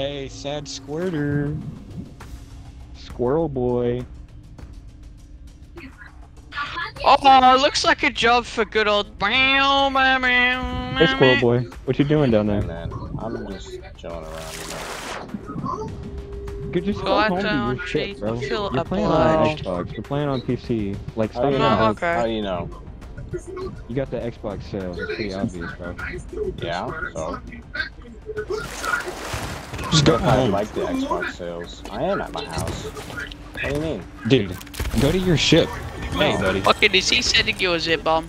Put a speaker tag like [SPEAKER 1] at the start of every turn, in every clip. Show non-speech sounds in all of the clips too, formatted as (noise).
[SPEAKER 1] Hey, sad squirter. Squirrel boy.
[SPEAKER 2] Oh, looks like a job for good old.
[SPEAKER 1] Hey, squirrel boy. What you doing down
[SPEAKER 3] Hey
[SPEAKER 1] there?
[SPEAKER 3] man, I'm just chilling around, you know.
[SPEAKER 1] You could just go
[SPEAKER 2] Go out
[SPEAKER 1] home to
[SPEAKER 2] down,
[SPEAKER 1] your shit,
[SPEAKER 2] cheat,
[SPEAKER 1] bro.
[SPEAKER 2] feel
[SPEAKER 1] You're playing on. Xbox. You're playing on PC. Like,
[SPEAKER 3] How
[SPEAKER 1] stop
[SPEAKER 3] do you
[SPEAKER 2] Oh,
[SPEAKER 3] know?
[SPEAKER 2] okay.
[SPEAKER 3] How do you know?
[SPEAKER 1] You got the Xbox sail. It's pretty obvious, bro.
[SPEAKER 3] Yeah, so
[SPEAKER 1] Just go
[SPEAKER 3] I
[SPEAKER 1] home.
[SPEAKER 3] like the Xbox sails. I am at my house. What do you mean?
[SPEAKER 1] Dude, go to your ship. Hey,
[SPEAKER 3] No.
[SPEAKER 1] buddy.
[SPEAKER 2] Fucking is he sending you a zip bomb?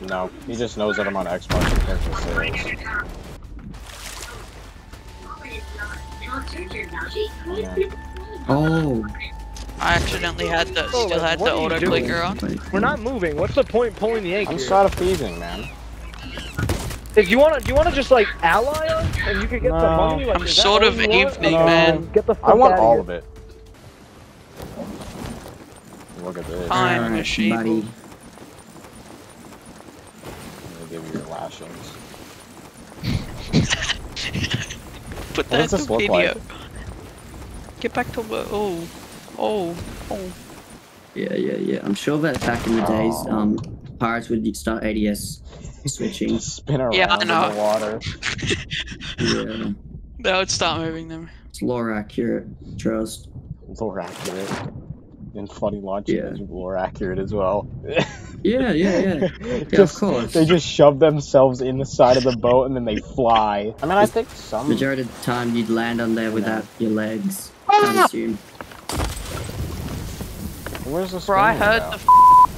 [SPEAKER 3] No, he just knows that I'm on Xbox compared to sails. Yeah.
[SPEAKER 4] Oh,
[SPEAKER 2] I accidentally had the
[SPEAKER 5] Oh,
[SPEAKER 2] still had
[SPEAKER 5] what
[SPEAKER 2] the
[SPEAKER 5] are
[SPEAKER 2] auto clicker on.
[SPEAKER 5] We're not moving. What's the point pulling the anchor?
[SPEAKER 3] I'm sort of feeding, man.
[SPEAKER 5] If you wanna, do you wanna just like ally us and you can get some
[SPEAKER 3] No.
[SPEAKER 5] money? Like,
[SPEAKER 2] I'm sort of
[SPEAKER 5] you want?
[SPEAKER 2] evening,
[SPEAKER 3] No.
[SPEAKER 2] man.
[SPEAKER 5] Get the fuck
[SPEAKER 3] I want
[SPEAKER 5] outta
[SPEAKER 3] all
[SPEAKER 5] here.
[SPEAKER 3] of it. Look at this.
[SPEAKER 2] Fine.
[SPEAKER 4] alright,
[SPEAKER 2] machine.
[SPEAKER 4] buddy.
[SPEAKER 3] Let me give you your lashings. (laughs)
[SPEAKER 2] Put
[SPEAKER 3] What
[SPEAKER 2] that
[SPEAKER 3] does this
[SPEAKER 2] video.
[SPEAKER 3] like?
[SPEAKER 2] Get back to work. Oh, oh, oh.
[SPEAKER 4] Yeah, yeah, yeah. I'm sure that back in the days,
[SPEAKER 3] Oh.
[SPEAKER 4] um, pirates would start ADS switching.
[SPEAKER 3] Just spin around
[SPEAKER 2] Yeah, I
[SPEAKER 3] in
[SPEAKER 2] know.
[SPEAKER 3] the water.
[SPEAKER 4] yeah, (laughs)
[SPEAKER 2] That would start moving them.
[SPEAKER 4] it's lore accurate. Trust.
[SPEAKER 3] Lore accurate. And funny launch
[SPEAKER 4] Yeah.
[SPEAKER 3] is lore accurate as well. (laughs)
[SPEAKER 4] Yeah, yeah, yeah. (laughs)
[SPEAKER 3] Just-
[SPEAKER 4] of course.
[SPEAKER 3] They just shove themselves in the side of the boat and then they fly. I mean, I think some.
[SPEAKER 4] Majority of the time, you'd land on there without your legs.
[SPEAKER 2] Ah!
[SPEAKER 4] I assume.
[SPEAKER 3] Where's the
[SPEAKER 2] Bro, I heard
[SPEAKER 3] now?
[SPEAKER 2] the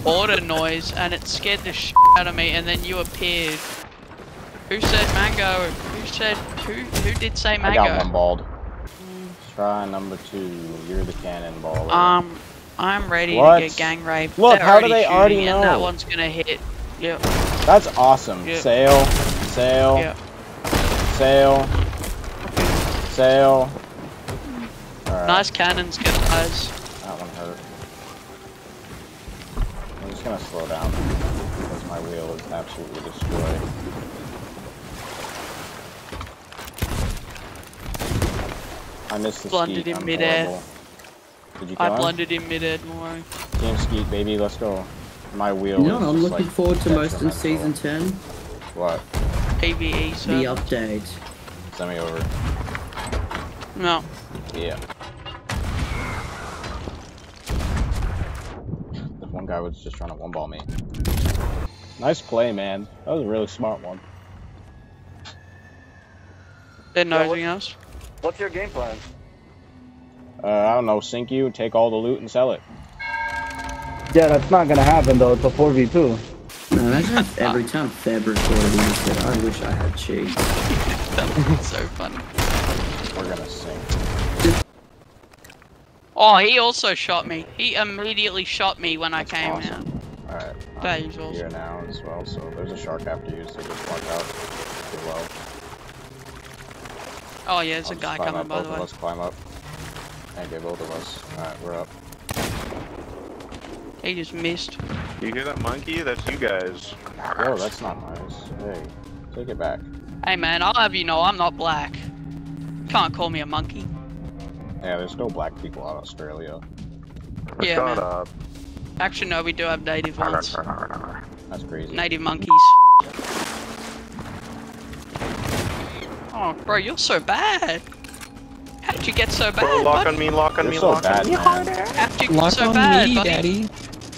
[SPEAKER 2] order noise and it scared the sh out of me, and then you appeared. Who said mango? Who said who? Who did say
[SPEAKER 3] I got one
[SPEAKER 2] mango?
[SPEAKER 3] balled. Try number two. You're the cannonball.
[SPEAKER 2] Um, I'm ready
[SPEAKER 3] What?
[SPEAKER 2] to get gang raped.
[SPEAKER 3] Look,
[SPEAKER 2] They're
[SPEAKER 3] how do they already
[SPEAKER 2] And that one's gonna hit. Yep.
[SPEAKER 3] That's awesome.
[SPEAKER 2] Yeah.
[SPEAKER 3] Sail, sail,
[SPEAKER 2] Yep.
[SPEAKER 3] sail, sail.
[SPEAKER 2] Nice cannons, guys.
[SPEAKER 3] Gonna slow down because my wheel is absolutely destroyed. I missed the
[SPEAKER 2] Blundered
[SPEAKER 3] skeet.
[SPEAKER 2] in
[SPEAKER 3] I'm
[SPEAKER 2] midair.
[SPEAKER 3] Did you kill
[SPEAKER 2] I
[SPEAKER 3] him?
[SPEAKER 2] blundered in mid-air, don't worry.
[SPEAKER 3] Team skeet, baby, let's go. My wheel
[SPEAKER 4] No,
[SPEAKER 3] is
[SPEAKER 4] I'm looking
[SPEAKER 3] like,
[SPEAKER 4] forward to most in season 10.
[SPEAKER 3] What?
[SPEAKER 2] PVE, so.
[SPEAKER 4] The update.
[SPEAKER 3] Send me over.
[SPEAKER 2] No.
[SPEAKER 3] Yeah. One guy was just trying to one ball me. Nice play, man. That was a really smart one.
[SPEAKER 2] They're
[SPEAKER 5] Yeah, what-
[SPEAKER 2] nosing us.
[SPEAKER 5] What's your game plan?
[SPEAKER 3] Uh, I don't know, sink you, take all the loot and sell it.
[SPEAKER 5] Yeah, that's not gonna happen though. It's a four v two.
[SPEAKER 4] No, imagine (laughs) if every time Feb recorded he said, I wish I had cheese. (laughs)
[SPEAKER 2] that That's so funny.
[SPEAKER 3] We're gonna sink.
[SPEAKER 2] Oh, he also shot me. He immediately shot me when
[SPEAKER 3] That's
[SPEAKER 2] I came
[SPEAKER 3] awesome. Alright.
[SPEAKER 2] That
[SPEAKER 3] I'm
[SPEAKER 2] is awesome.
[SPEAKER 3] Here now as well, so there's a shark after you, so just watch out. Get low.
[SPEAKER 2] Oh yeah, there's
[SPEAKER 3] I'll
[SPEAKER 2] a guy
[SPEAKER 3] climb
[SPEAKER 2] coming
[SPEAKER 3] up,
[SPEAKER 2] by
[SPEAKER 3] both
[SPEAKER 2] the
[SPEAKER 3] of
[SPEAKER 2] way.
[SPEAKER 3] us climb up. And get both of us. Alright, we're up.
[SPEAKER 2] He just missed.
[SPEAKER 6] You hear that monkey? That's you guys.
[SPEAKER 3] Oh, that's not nice. Hey, take it back.
[SPEAKER 2] Hey man, I'll have you know I'm not black. Can't call me a monkey.
[SPEAKER 3] Yeah, there's no black people out of Australia.
[SPEAKER 2] Yeah,
[SPEAKER 6] Shut
[SPEAKER 2] man.
[SPEAKER 6] up.
[SPEAKER 2] Uh, Actually, no, we do have native ones.
[SPEAKER 3] That's crazy.
[SPEAKER 2] Native monkeys. Oh, bro, you're so bad. How'd you get so bad,
[SPEAKER 6] Bro, lock
[SPEAKER 2] buddy?
[SPEAKER 6] on me, lock on
[SPEAKER 3] You're
[SPEAKER 6] me,
[SPEAKER 3] so
[SPEAKER 6] lock
[SPEAKER 3] bad,
[SPEAKER 6] on me.
[SPEAKER 3] man.
[SPEAKER 2] How'd you get
[SPEAKER 1] Lock
[SPEAKER 2] so
[SPEAKER 1] on
[SPEAKER 2] bad,
[SPEAKER 1] me,
[SPEAKER 2] buddy?
[SPEAKER 1] daddy.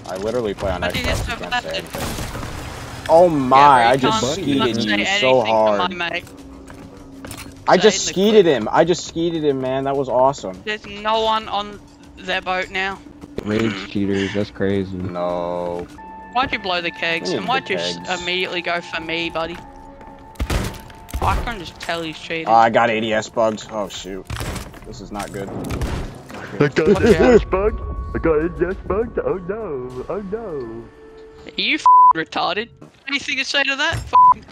[SPEAKER 3] I literally play on
[SPEAKER 2] I
[SPEAKER 3] Xbox.
[SPEAKER 2] so
[SPEAKER 3] You can't
[SPEAKER 2] bad.
[SPEAKER 3] Oh my!
[SPEAKER 2] Yeah,
[SPEAKER 3] I
[SPEAKER 2] bro, you
[SPEAKER 3] just
[SPEAKER 2] can't- you can't
[SPEAKER 3] skeeted
[SPEAKER 2] say
[SPEAKER 3] you so hard.
[SPEAKER 2] My mate.
[SPEAKER 3] I just skeeted him. I just skeeted him, man. That was awesome.
[SPEAKER 2] There's no one on their boat now.
[SPEAKER 1] Rage mm-hmm. cheaters, that's crazy.
[SPEAKER 3] No.
[SPEAKER 2] Why'd you blow the kegs? And why'd you just
[SPEAKER 3] kegs.
[SPEAKER 2] immediately go for me, buddy? I can just tell he's cheating.
[SPEAKER 3] Oh, I got ADS bugs. Oh shoot. This is not good.
[SPEAKER 6] I got
[SPEAKER 2] ADS
[SPEAKER 6] bugs. I got ADS bugs. Oh no. Oh no.
[SPEAKER 2] Are you f retarded? Anything to say to that?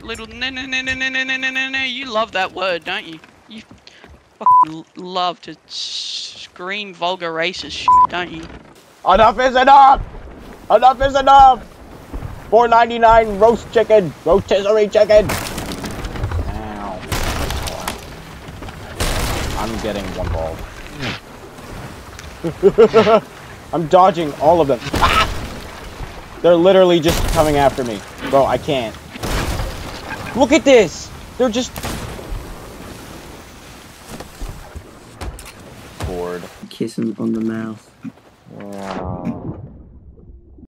[SPEAKER 2] Little no no no no no no no no no. You love that word, don't you? You love to scream vulgar racist shit, don't you?
[SPEAKER 3] Enough is enough. Enough is enough. 4.99 roast chicken, rotisserie chicken. Ow. I'm getting one ball. (laughs) I'm dodging all of them. Ah! They're literally just coming after me. Bro, I can't. Look at this! They're just... Bored.
[SPEAKER 4] Kiss him on the mouth.
[SPEAKER 3] Wow.